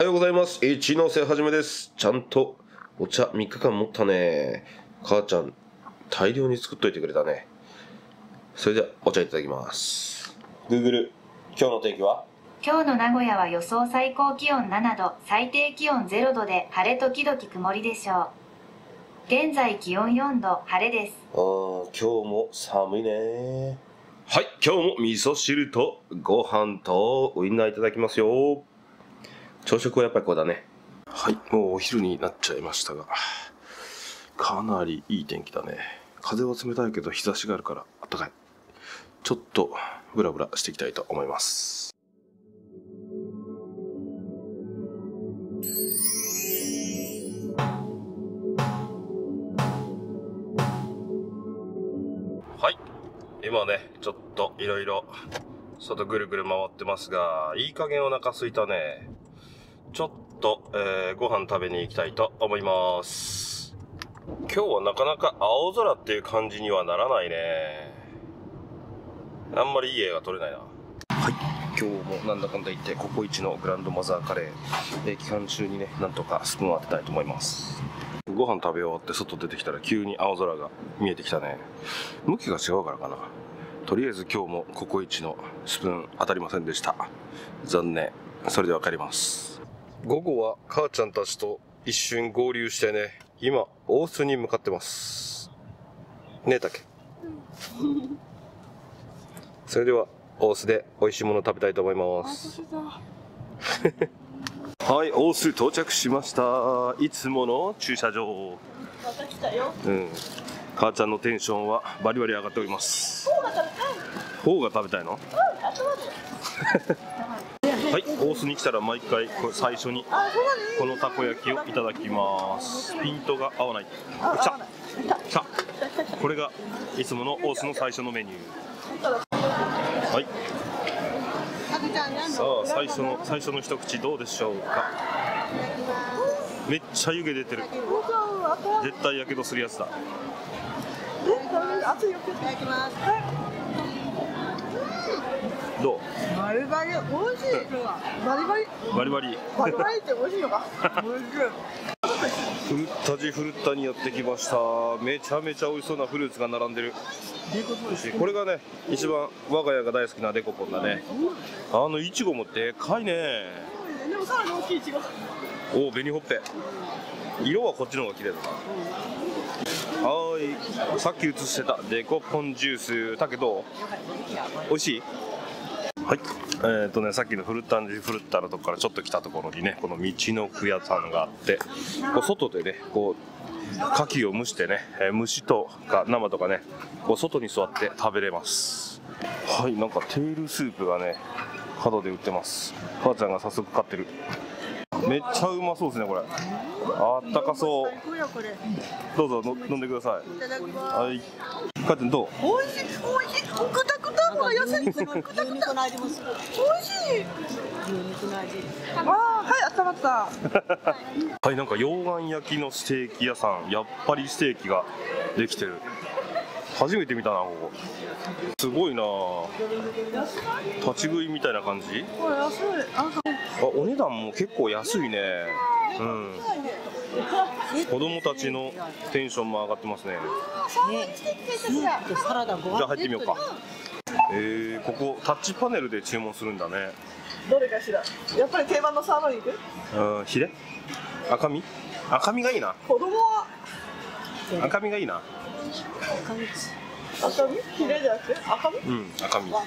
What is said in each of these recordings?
おはようございます。一ノ瀬はじめです。ちゃんとお茶3日間持ったね。母ちゃん、大量に作っといてくれたね。それでは、お茶いただきます。Google、今日の天気は？今日の名古屋は予想最高気温7度、最低気温0度で晴れ時々曇りでしょう。現在気温4度、晴れです。あー今日も寒いね。はい、今日も味噌汁とご飯とウインナーいただきますよ。朝食はやっぱりこうだね。はい、もうお昼になっちゃいましたが、かなりいい天気だね。風は冷たいけど日差しがあるから暖かい。ちょっとブラブラしていきたいと思います。はい。今ね、ちょっといろいろ外ぐるぐる回ってますが、いい加減お腹空いたね。ちょっと、えーご飯食べに行きたいと思います。今日はなかなか青空っていう感じにはならないね。あんまりいい映画撮れないな。はい。今日もなんだかんだ言って、ココイチのグランドマザーカレー、えー期間中にね、なんとかスプーンを当てたいと思います。ご飯食べ終わって外出てきたら急に青空が見えてきたね。向きが違うからかな。とりあえず今日もココイチのスプーン当たりませんでした。残念。それでは帰ります。午後は母ちゃんたちと一瞬合流してね、今、大須に向かってます。ねえ、たけ。それでは、大須で美味しいもの食べたいと思います。はい、大須到着しました。いつもの駐車場。また来たよ。うん。母ちゃんのテンションはバリバリ上がっております。フォーが食べたいの？はい、大須に来たら毎回最初に、このたこ焼きをいただきます。ピントが合わない。来た。来た。これがいつもの大須の最初のメニュー。はい。さあ、最初の最初の一口どうでしょうか。めっちゃ湯気出てる。絶対やけどするやつだ。熱い。よ。い。ただきます。どうバリバリ、美味しい。バリバリ、バリバリ。バリバリって美味しいのか。美味しい。フルッタジフルッタにやってきましためちゃめちゃ美味しそうなフルーツが並んでるこれがね一番我が家が大好きなデコポンだねあのいちごもでかいねでもさらに大きいイチゴ。おお紅ほっぺ色はこっちの方が綺麗だなはーいさっき映してたデコポンジュースだけど美味しい？はい。えーとねさっきのフルッタンジフルッタのとこからちょっと来たところにねこの道のく屋さんがあってこう外でねこう牡蠣を蒸してね、えー蒸しとか生とかねこう外に座って食べれます。はいなんかテールスープがね角で売ってます。母ちゃんが早速買ってる。めっちゃうまそうですねこれ。あったかそう。どうぞの飲んでください。ただきます。はい。母ちゃんどう？美味しい、美味しい。くたくた、これ安い。くたくた。牛肉の味もする。美味しい。牛肉の味。ああ、はい、温まった。はいなんか溶岩焼きのステーキ屋さんやっぱりステーキができてる初めて見たなここすごいな立ち食いみたいな感じ？あ、あお値段も結構安いねうん子供たちのテンションも上がってますねじゃあ入ってみようかえー、ここタッチパネルで注文するんだね。どれかしら。やっぱり定番のサーロイン。うんヒレ？赤身？赤身がいいな。子供は？赤身がいいな。赤身？ヒレじゃなくて？赤身？うん赤身。赤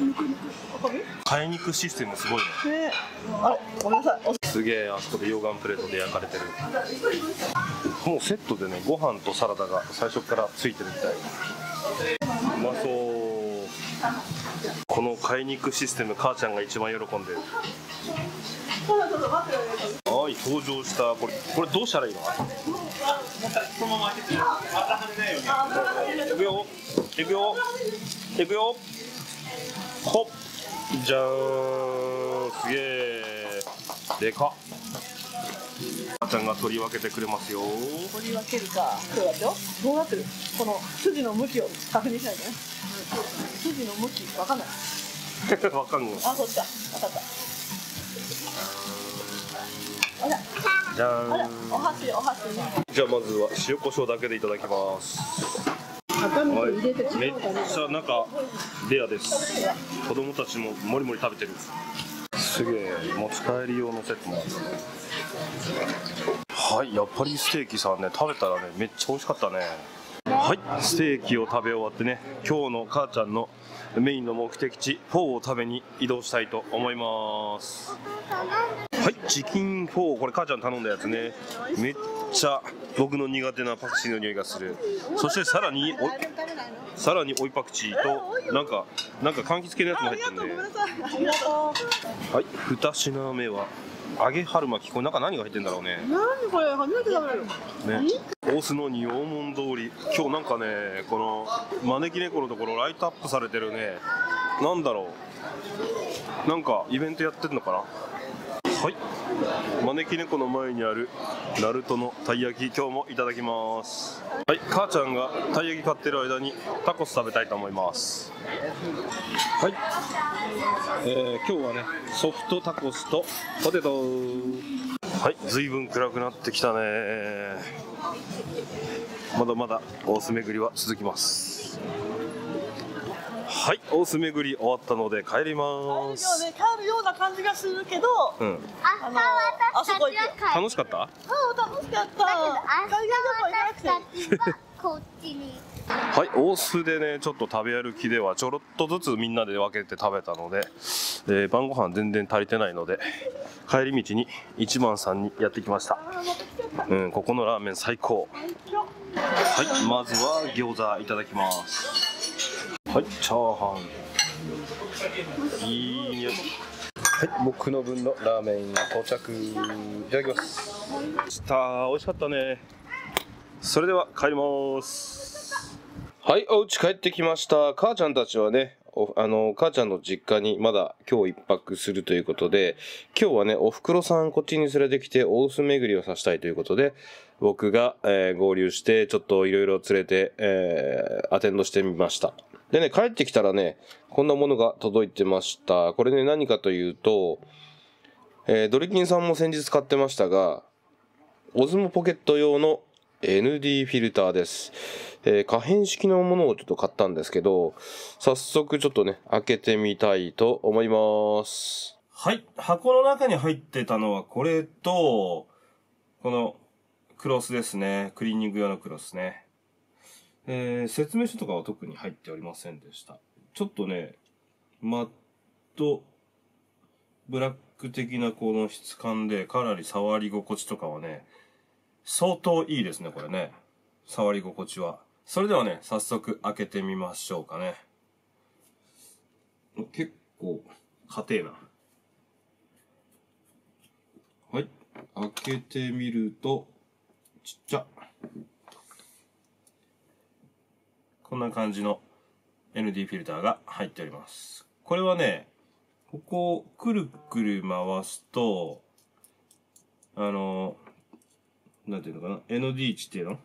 身？ね買い肉システムすごいね。え。あれ、ごめんなさい。おすげえあそこで溶岩プレートで焼かれてる。もうセットでねご飯とサラダが最初からついてるみたい。うまそうこの買い肉システム母ちゃんが一番喜んでる、はい登場した。これこれどうしたらいいの？いくよ。いくよ。いくよ。ほっじゃーん。すげえでかっ。母ちゃんが取り分けてくれますよ取り分けるか。こうやってよ。どうなってる？この筋の向きを確認しないとね。筋の向き、わかんない。わかんないあ、そっちだ。わかった。じゃーん。お箸お箸ねじゃあまずは塩コショウだけでいただきます。はい、めっちゃなんかレアです。子供たちももりもり食べてる。すげえ持ち帰り用のセットもある。はい、やっぱりステーキさんね食べたらねめっちゃ美味しかったね。はい、ステーキを食べ終わってね今日の母ちゃんのメインの目的地フォーを食べに移動したいと思います。はい、チキンフォー、これ母ちゃん頼んだやつね。めっちゃ僕の苦手なパクチーの匂いがする。そしてさらに、おさらに追いパクチーと、なんか、なんか柑橘系のやつもあ入ってるんで。りがとうごめんなさいありがとはい、二品目は、揚げ春巻き。これ中何が入ってんだろうね。う何これ初めて食べるね。大須の仁王門通り。今日なんかね、この招き猫のところライトアップされてるね。なんだろう。なんかイベントやってるのかな？はい招き猫の前にあるナルトのたい焼き今日もいただきます。はい母ちゃんがたい焼き買ってる間にタコス食べたいと思います。はい、えー今日はねソフトタコスとポテト。はい随分暗くなってきたね。まだまだ大須巡りは続きます。はい大須巡り終わったので帰りま今日すね帰るような感じがするけどうんあのあそこ楽しかった？うん楽しかった海外旅行行かなくてこっちに。はい、大須でね、ちょっと食べ歩きではちょろっとずつみんなで分けて食べたので、えー晩ご飯全然足りてないので、帰り道に一番さんにやってきました。うん、ここのラーメン最高。はい、まずは餃子いただきます。はい、チャーハン。いい匂い。はい、僕の分のラーメン到着。いただきます。した、美味しかったね。それでは帰ります。はい、お家帰ってきました。母ちゃんたちはね、おあの、母ちゃんの実家にまだ今日一泊するということで、今日はね、お袋さんこっちに連れてきて、大須巡りをさせたいということで、僕が、えー合流して、ちょっといろいろ連れて、えーアテンドしてみました。でね、帰ってきたらね、こんなものが届いてました。これね、何かというと、えードリキンさんも先日買ってましたが、オズモポケット用の ND フィルターです。えー可変式のものをちょっと買ったんですけど、早速ちょっとね、開けてみたいと思います。はい。箱の中に入ってたのはこれと、このクロスですね。クリーニング用のクロスね。えー説明書とかは特に入っておりませんでした。ちょっとね、マット、ブラック的なこの質感で、かなり触り心地とかはね、相当いいですね、これね。触り心地は。それではね、早速開けてみましょうかね。結構、硬えな。はい。開けてみると、ちっちゃ。こんな感じの ND フィルターが入っております。これはね、ここをくるくる回すと、あの、なんていうのかな ?ND1 っていうの？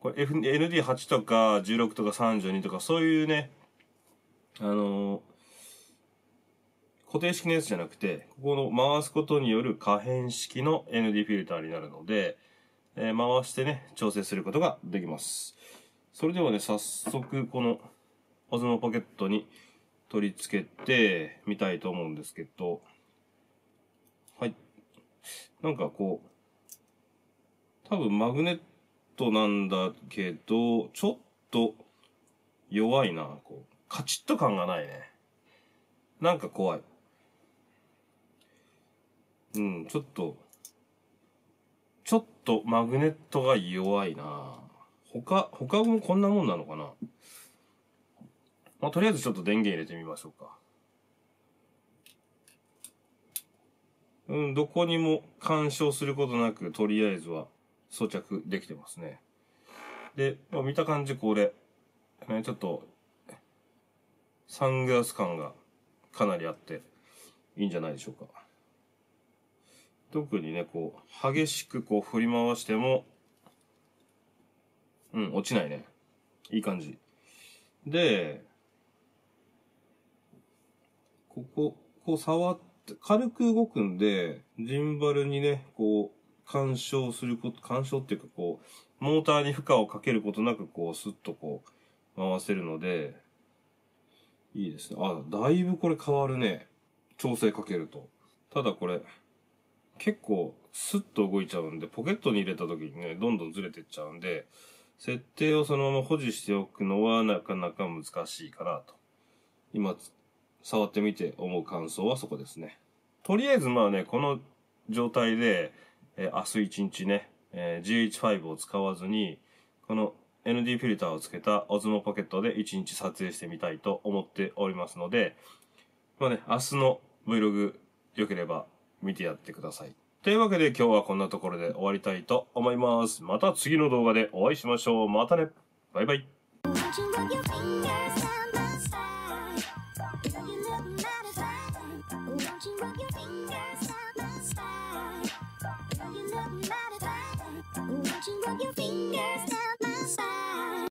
これ F ND8 とか16とか32とかそういうね、あの固定式のやつじゃなくて、ここの回すことによる可変式の ND フィルターになるので、えー回してね、調整することができます。それではね、早速このオズモポケットに取り付けてみたいと思うんですけど、はい。なんかこう、多分マグネットなんだけど、ちょっと弱いな、こう。カチッと感がないね。なんか怖い。うん、ちょっと、ちょっとマグネットが弱いな。他、他もこんなもんなのかな？まあ、とりあえずちょっと電源入れてみましょうか。うん、どこにも干渉することなく、とりあえずは装着できてますね。で、まあ、見た感じこれ、ね、ちょっと、サングラス感がかなりあって、いいんじゃないでしょうか。特にね、こう、激しくこう振り回しても、うん、落ちないね。いい感じ。で、ここ、こう触って軽く動くんで、ジンバルにね、こう、干渉すること、干渉っていうかこう、モーターに負荷をかけることなく、こう、スッとこう、回せるので、いいですね。あ、だいぶこれ変わるね。調整かけると。ただこれ、結構スッと動いちゃうんで、ポケットに入れた時にね、どんどんずれてっちゃうんで、設定をそのまま保持しておくのはなかなか難しいかなと。今、触ってみて思う感想はそこですね。とりあえずまあね、この状態で、えー明日一日ね、えー GH5 を使わずに、この ND フィルターをつけたオズモポケットで一日撮影してみたいと思っておりますので、まあね、明日の Vlog 良ければ見てやってください。というわけで今日はこんなところで終わりたいと思います。また次の動画でお会いしましょう。またね。バイバイ。